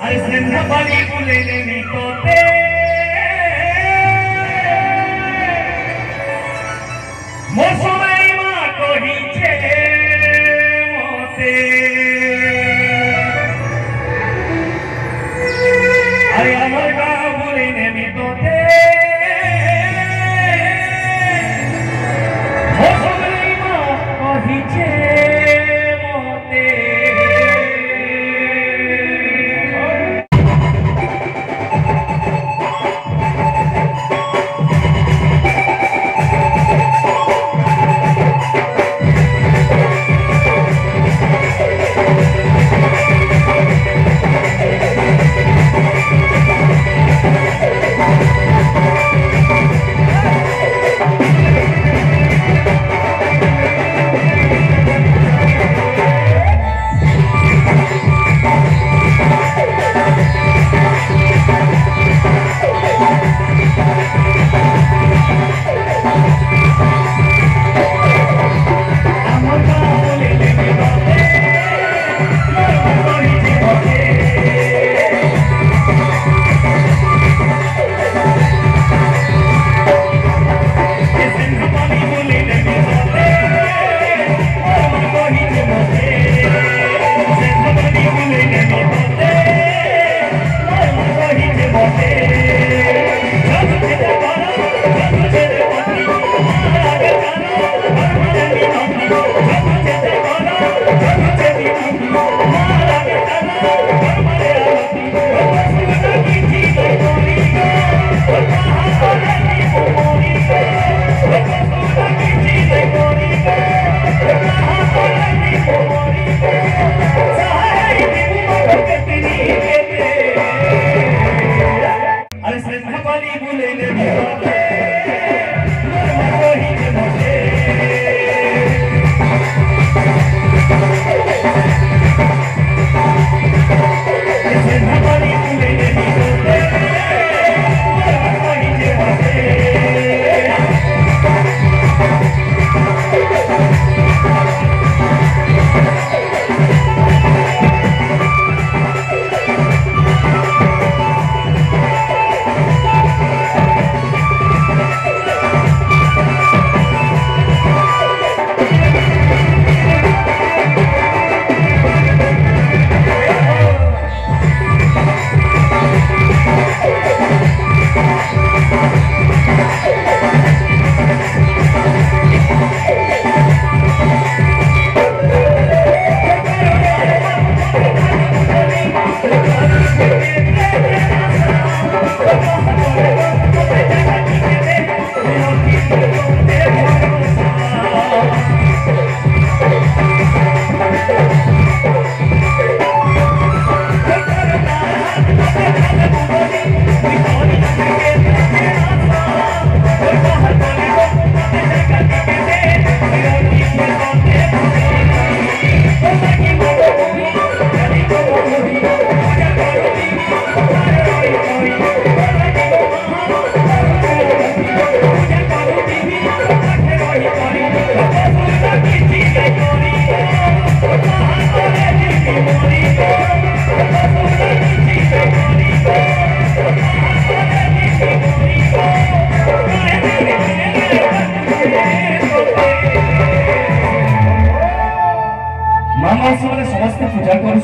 अरे सिंध बड़ी बुलेने में तोते Levanta teu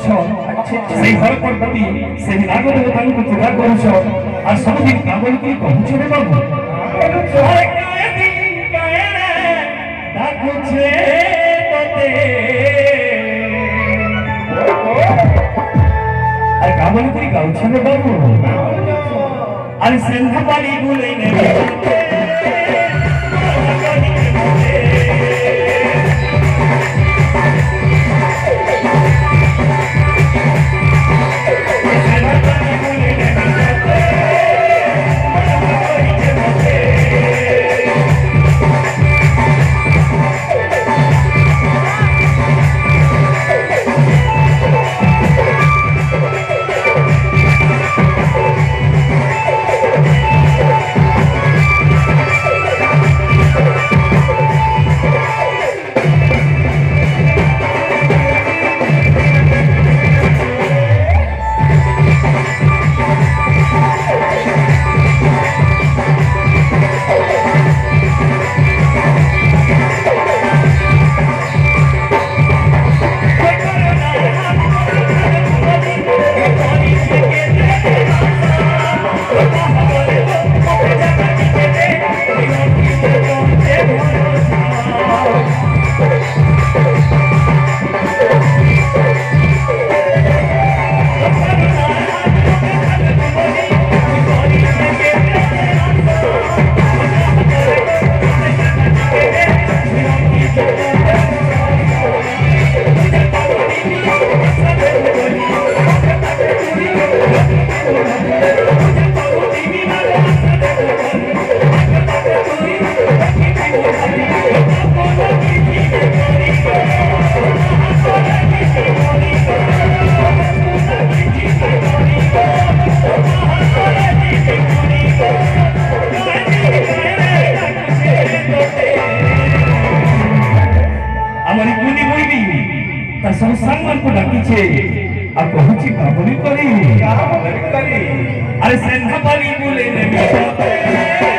করছ সেই হর পর্বতী সেই নাগ দেবতাঙ্কু পূজা করছ আর সবুজ নাগল কি কহুছ রে বাবু ডাকুছে তোতে আর কাবল করি গাউছ রে বাবু আর সিন্ধু পানি গুলাই নেবে। आ पहुँची बाबरी परी अरे सेंधा पाली बोले ने